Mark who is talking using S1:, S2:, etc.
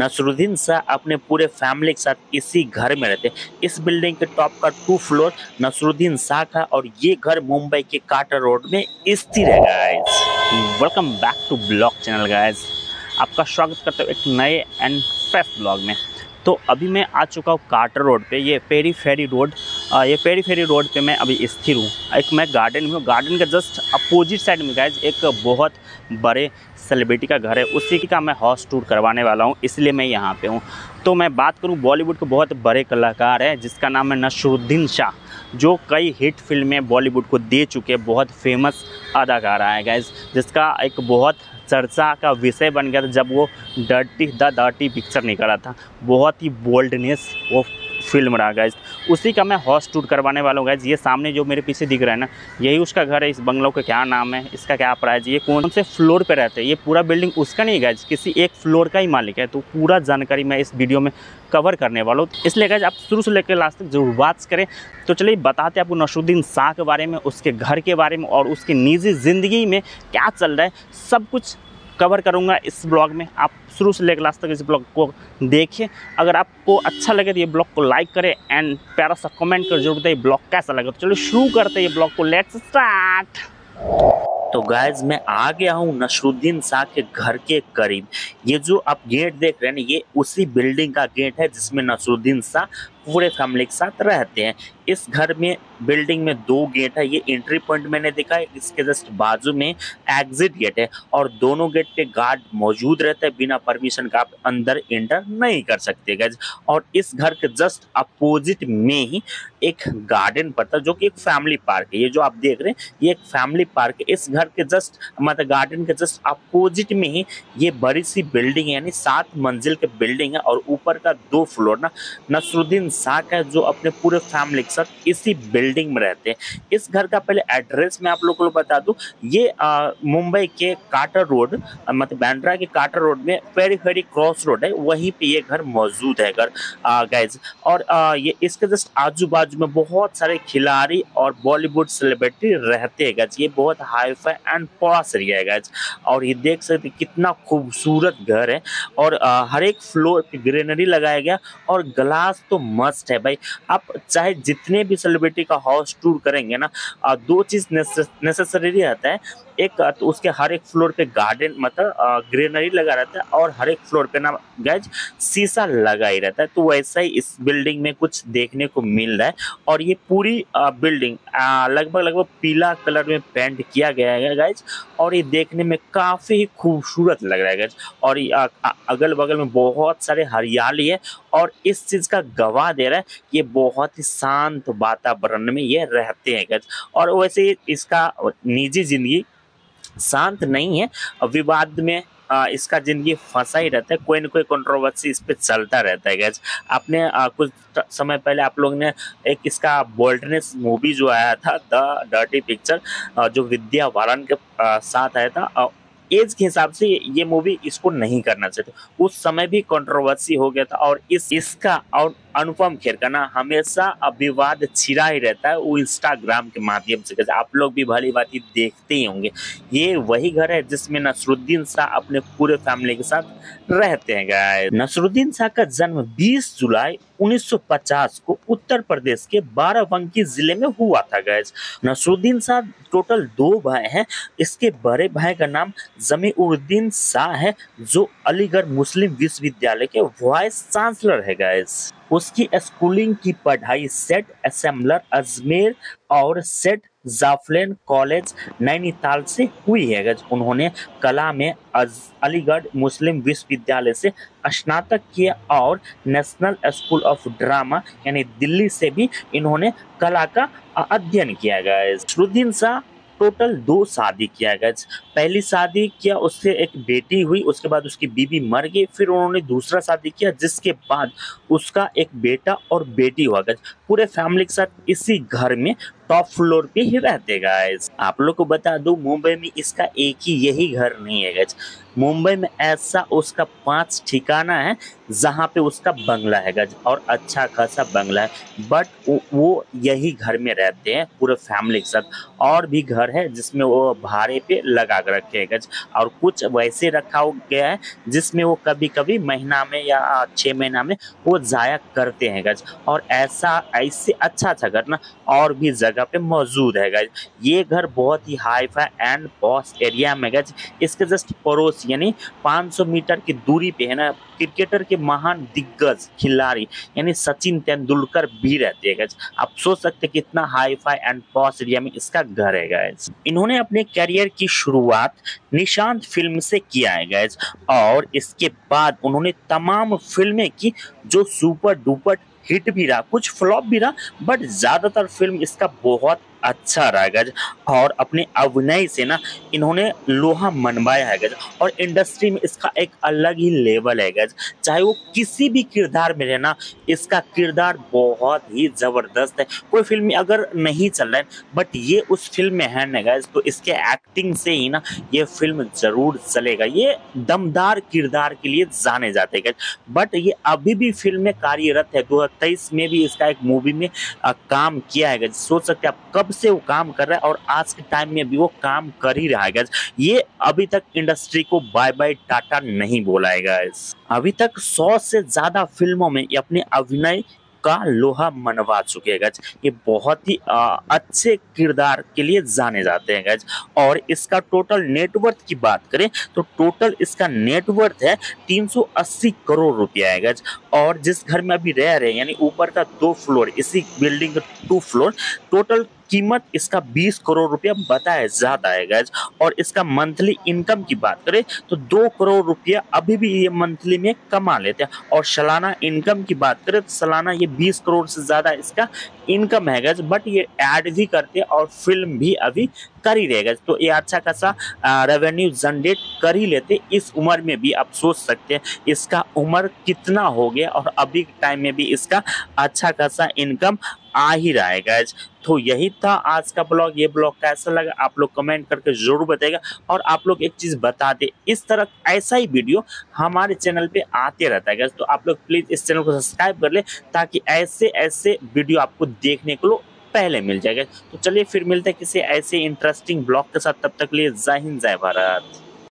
S1: नसरुद्दीन शाह अपने पूरे फैमिली के साथ इसी घर में रहते इस बिल्डिंग के टॉप का टू फ्लोर नसरुद्दीन शाह का और ये घर मुंबई के काटर रोड में स्थिर है guys
S2: welcome back to blog channel guys आपका स्वागत करता हूँ एक नए एंड फ्रेश ब्लॉग में। तो अभी मैं आ चुका हूँ कार्टर रोड पे, ये पेरी फेरी रोड। ये पेरी फेरी रोड पे मैं अभी स्थिर हूँ। एक मैं गार्डन में हूँ। गार्डन के जस्ट अपोजिट साइड में गाइज़ एक बहुत बड़े सेलिब्रिटी का घर है। उसी का मैं हाउस टूर करवाने वाला हूँ, इसलिए मैं यहाँ पे हूँ। तो मैं बात करूँ बॉलीवुड के बहुत बड़े कलाकार है, जिसका नाम है नशरुद्दीन शाह, जो कई हिट फ़िल्में बॉलीवुड को दे चुके बहुत फ़ेमस अदाकार है गैस जिसका एक बहुत चर्चा का विषय बन गया था जब वो डर्टी द डर्टी पिक्चर निकला था। बहुत ही बोल्डनेस वो फ़िल्म रहा गैस उसी का मैं हॉस्ट टूर करवाने वाला हूँ गैस ये सामने जो मेरे पीछे दिख रहा है ना, यही उसका घर है, इस बंगलों का क्या नाम है, इसका क्या प्राइस ये कौन से फ्लोर पर रहते हैं, ये पूरा बिल्डिंग उसका नहीं गैस किसी एक फ्लोर का ही मालिक है तो पूरा जानकारी मैं इस वीडियो में कवर करने वाला हूँ. इसलिए गैस आप शुरू से लेकर लास्ट तक ज़रूर बात करें. तो चलिए, बताते हैं आपको नशरुद्दीन शाह के बारे में, उसके घर के बारे में और उसकी निजी ज़िंदगी में क्या चल रहा है. सब कुछ कवर करूँगा इस ब्लॉग में। आप शुरू से लेकर लास्ट तक इस ब्लॉग को देखिए। अगर आपको अच्छा लगे तो ये ब्लॉग को लाइक करें एंड प्यारा सा कमेंट कर ज़रूर ये ब्लॉग कैसा लगे। तो चलो शुरू करते हैं ये ब्लॉग को। लेट्स स्टार्ट
S1: तो गाइज़ मैं आ गया हूँ नशरुद्दीन शाह के घर के करीब। ये जो आप गेट देख रहे हैं ना, ये उसी बिल्डिंग का गेट है जिसमें नसरुद्दीन शाह पूरे फैमिली के साथ रहते हैं। इस घर में बिल्डिंग में दो गेट है, ये एंट्री पॉइंट मैंने देखा है, इसके जस्ट बाजू में एग्जिट गेट है और दोनों गेट पे गार्ड मौजूद रहते हैं, बिना परमिशन का आप अंदर एंटर नहीं कर सकते गज और इस घर के जस्ट अपोजिट में ही एक गार्डन पड़ता है, जो कि एक फैमिली पार्क है। ये जो आप देख रहे हैं, ये एक फैमिली पार्क है। इस घर के जस्ट मतलब गार्डन के जस्ट अपोजिट में ही ये बड़ी सी बिल्डिंग है, यानी सात मंजिल के बिल्डिंग है और ऊपर का दो फ्लोर ना, नसरुद्दीन साक है जो अपने पूरे फैमिली के साथ इसी बिल्डिंग में रहते हैं। इस घर का पहले एड्रेस मैं आप लोगों को बता दूँ ये मुंबई के काटर रोड मतलब बैंड्रा के काटर रोड में फेरी फेरी क्रॉस रोड है वहीं पे ये घर मौजूद है घर गाइज़ और आ, ये इसके जस्ट आजू बाजू में बहुत सारे खिलाड़ी और बॉलीवुड सेलिब्रिटी रहते हैं गज ये बहुत hi fi and posh area है गज और ये देख सकते कितना खूबसूरत घर है और आ, हर एक फ्लोर पे ग्रीनरी लगाया गया और ग्लास तो मस्ट है भाई। आप चाहे जितने भी सेलिब्रिटी का हाउस टूर करेंगे ना दो चीज़ नेसेसरी रहता है। एक तो उसके हर एक फ्लोर पे गार्डन मतलब ग्रीनरी लगा रहता है और हर एक फ्लोर पे ना गैज शीशा लगा ही रहता है। तो वैसा ही इस बिल्डिंग में कुछ देखने को मिल रहा है और ये पूरी बिल्डिंग लगभग लगभग पीला कलर में पेंट किया गया है गैज और ये देखने में काफ़ी ही खूबसूरत लग रहा है गैज और अगल बगल में बहुत सारे हरियाली है और इस चीज़ का गवाह दे रहा है कि ये बहुत ही शांत वातावरण में ये रहते हैं गैज और वैसे इसका निजी ज़िंदगी शांत नहीं है। विवाद में आ, इसका ज़िंदगी फंसा ही रहता है। कोई ना कोई कंट्रोवर्सी इस पर चलता रहता है गैस आपने आ, कुछ समय पहले आप लोग ने एक इसका बोल्डनेस मूवी जो आया था द डर्टी पिक्चर जो विद्या बालन के आ, साथ आया था आ, एज के हिसाब से ये मूवी इसको नहीं करना चाहिए उस समय भी कंट्रोवर्सी हो गया था और इस इसका और अनुपम खेर का ना हमेशा विवाद छिरा ही रहता है वो इंस्टाग्राम के माध्यम से। आप लोग भी भली बात देखते ही होंगे। ये वही घर है जिसमें नसरुद्दीन शाह अपने पूरे फैमिली के साथ रहते हैं गाय नसरुद्दीन शाह का जन्म 20 जुलाई 1950 को उत्तर प्रदेश के बाराबंकी ज़िले में हुआ था गैस नसरुद्दीन शाह टोटल दो भाई हैं। इसके बड़े भाई का नाम जमीउद्दीन शाह है, जो अलीगढ़ मुस्लिम विश्वविद्यालय के वाइस चांसलर है गैस उसकी स्कूलिंग की पढ़ाई सेट असेंबलर अजमेर और सेट जाफलेन कॉलेज नैनीताल से हुई है। उन्होंने कला में अलीगढ़ मुस्लिम विश्वविद्यालय से स्नातक किया और नेशनल स्कूल ऑफ़ ड्रामा, यानी दिल्ली से भी इन्होंने कला का अध्ययन किया। गया शुरुद्दीन शाह टोटल दो शादी किया गया। पहली शादी किया, उससे एक बेटी हुई, उसके बाद उसकी बीबी मर गई, फिर उन्होंने दूसरा शादी किया, जिसके बाद उसका एक बेटा और बेटी हुआ गया। पूरे फैमिली के साथ इसी घर में टॉप फ्लोर पे ही रहते गाइस आप लोग को बता दूँ मुंबई में इसका एक ही यही घर नहीं है गाइस मुंबई में ऐसा उसका पाँच ठिकाना है जहाँ पे उसका बंगला है गज और अच्छा खासा बंगला है. बट वो, यही घर में रहते हैं पूरे फैमिली के साथ. और भी घर है जिसमें वो भाड़े पे लगा कर रखे हैं गज और कुछ वैसे रखा गया है जिसमें वो कभी कभी महीना में या छः महीना में वो जाया करते हैं गज और ऐसा ऐसे अच्छा अच्छा घर ना और भी जगह पे मौजूद है गज ये घर बहुत ही hi fi and posh area में गज इसके जस्ट पड़ोस, यानी 500 मीटर की दूरी पे है ना क्रिकेटर के महान दिग्गज खिलाड़ी, यानी सचिन तेंदुलकर भी रहते हैं आप सोच सकते कितना hi fi and posh area में इसका घर है गैज इन्होंने अपने करियर की शुरुआत निशांत फ़िल्म से किया है गैज और इसके बाद उन्होंने तमाम फ़िल्में की जो सुपर डुपर हिट भी रहा कुछ फ्लॉप भी रहा बट ज़्यादातर फ़िल्म इसका बहुत अच्छा रहा है गज और अपने अभिनय से ना इन्होंने लोहा मनवाया है गज और इंडस्ट्री में इसका एक अलग ही लेवल है गज चाहे वो किसी भी किरदार में रहना, इसका किरदार बहुत ही ज़बरदस्त है। कोई फ़िल्म अगर नहीं चल रहा है बट ये उस फ़िल्म में है ना गज तो इसके एक्टिंग से ही ना ये फ़िल्म ज़रूर चलेगा। ये दमदार किरदार के लिए जाने जाते गज बट ये अभी भी फ़िल्म में कार्यरत है। दो हज़ार तेईस में भी इसका एक मूवी में काम किया है गज सोच सकते आप कब से वो काम कर रहा है और आज के टाइम में भी वो काम कर ही रहा है ये अभी तक इंडस्ट्री को बाय बाय टाटा नहीं बोला है अभी तक सौ से ज़्यादा फ़िल्मों में अपने अभिनय का लोहा मनवा चुके हैं गज ये बहुत ही आ, अच्छे किरदार के लिए जाने जाते हैं गज और इसका टोटल नेटवर्थ की बात करें तो टोटल इसका नेटवर्थ है 380 करोड़ रुपया है गज और जिस घर में अभी रह रहे हैं यानी ऊपर का दो फ्लोर इसी बिल्डिंग का टू फ्लोर टोटल कीमत इसका 20 करोड़ रुपया बताया ज़्यादा है गैज और इसका मंथली इनकम की बात करें तो दो करोड़ रुपया अभी भी ये मंथली में कमा लेते हैं। और सालाना इनकम की बात करें तो सालाना ये 20 करोड़ से ज़्यादा इसका इनकम है गज बट ये ऐड भी करते हैं और फ़िल्म भी अभी कर ही रहेगा तो ये अच्छा खासा रेवेन्यू जनरेट कर ही लेते इस उम्र में भी आप सोच सकते हैं, इसका उम्र कितना हो गया और अभी टाइम में भी इसका अच्छा खासा इनकम आ ही रहा है गैज तो यही था आज का ब्लॉग। ये ब्लॉग कैसा लगा, आप लोग कमेंट करके ज़रूर बताएगा और आप लोग एक चीज़ बता दे इस तरह ऐसा ही वीडियो हमारे चैनल पे आते रहता है गैस तो आप लोग प्लीज़ इस चैनल को सब्सक्राइब कर ले, ताकि ऐसे ऐसे वीडियो आपको देखने को पहले मिल जाएगा तो चलिए फिर मिलते हैं किसी ऐसे इंटरेस्टिंग ब्लॉग के साथ। तब तक लिए जय हिंद, जय भारत।